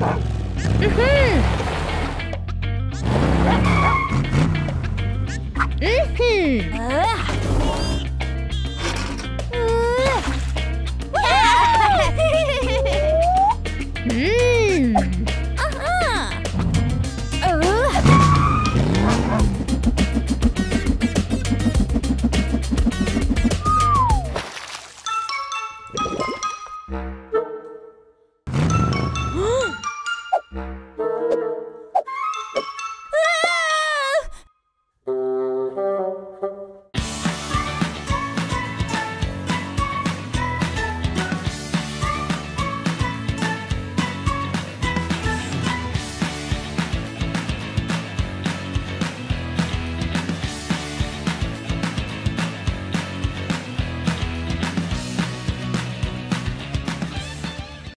Mm-hmm. Mm-hmm.